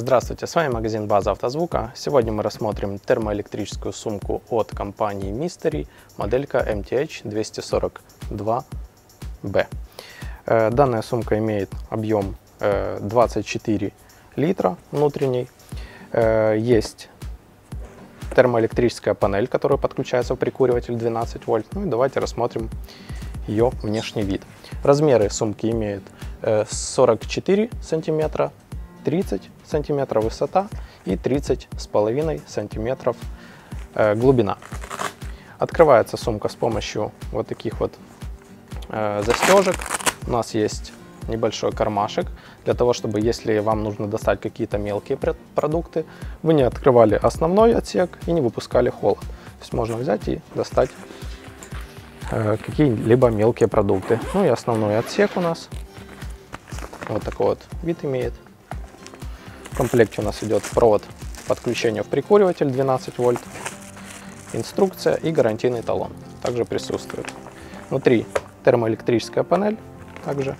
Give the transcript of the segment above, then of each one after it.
Здравствуйте, с вами магазин База Автозвука. Сегодня мы рассмотрим термоэлектрическую сумку от компании Mystery, моделька MTH242B. Э, данная сумка имеет объем 24 э, литра внутренний. Э, есть термоэлектрическая панель, которая подключается в прикуриватель 12 вольт. Ну и давайте рассмотрим ее внешний вид. Размеры сумки имеют 44 сантиметра 30 сантиметров высота и 30 с половиной сантиметров э, глубина. Открывается сумка с помощью вот таких вот э, застежек. У нас есть небольшой кармашек для того, чтобы если вам нужно достать какие-то мелкие продукты, вы не открывали основной отсек и не выпускали холод. То есть можно взять и достать э, какие-либо мелкие продукты. Ну и основной отсек у нас вот такой вот вид имеет комплекте у нас идет провод подключения в прикуриватель 12 вольт, инструкция и гарантийный талон также присутствует. Внутри термоэлектрическая панель, также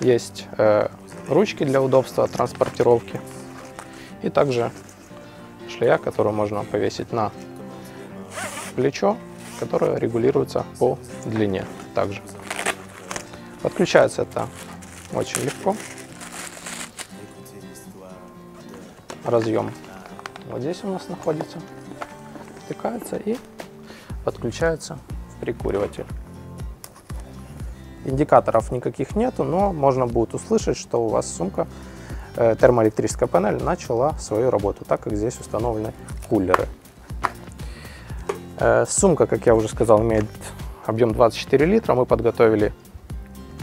есть э, ручки для удобства транспортировки и также шлея, которую можно повесить на плечо, которая регулируется по длине также. Подключается это очень легко. Разъем вот здесь у нас находится, втыкается и подключается в прикуриватель. Индикаторов никаких нету, но можно будет услышать, что у вас сумка, э, термоэлектрическая панель начала свою работу, так как здесь установлены кулеры. Э, сумка, как я уже сказал, имеет объем 24 литра. Мы подготовили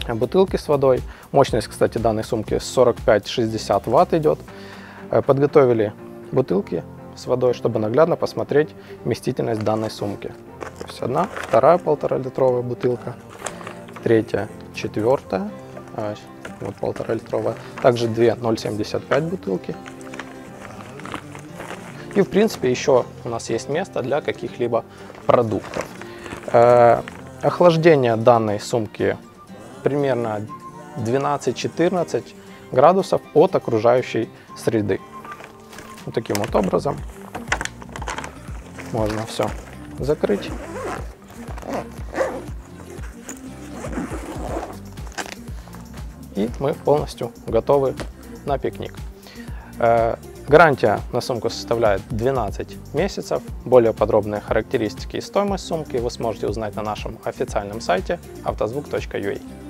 бутылки с водой. Мощность, кстати, данной сумки 45-60 ватт идет. Э, подготовили бутылки с водой, чтобы наглядно посмотреть вместительность данной сумки. То есть одна, вторая полтора литровая бутылка, третья, четвертая, а, вот полтора литровая, также две 0,75 бутылки. И в принципе еще у нас есть место для каких-либо продуктов. Э, охлаждение данной сумки примерно 12-14 градусов от окружающей среды. Вот таким вот образом можно все закрыть. И мы полностью готовы на пикник. Э, гарантия на сумку составляет 12 месяцев. Более подробные характеристики и стоимость сумки вы сможете узнать на нашем официальном сайте автозвук.ua.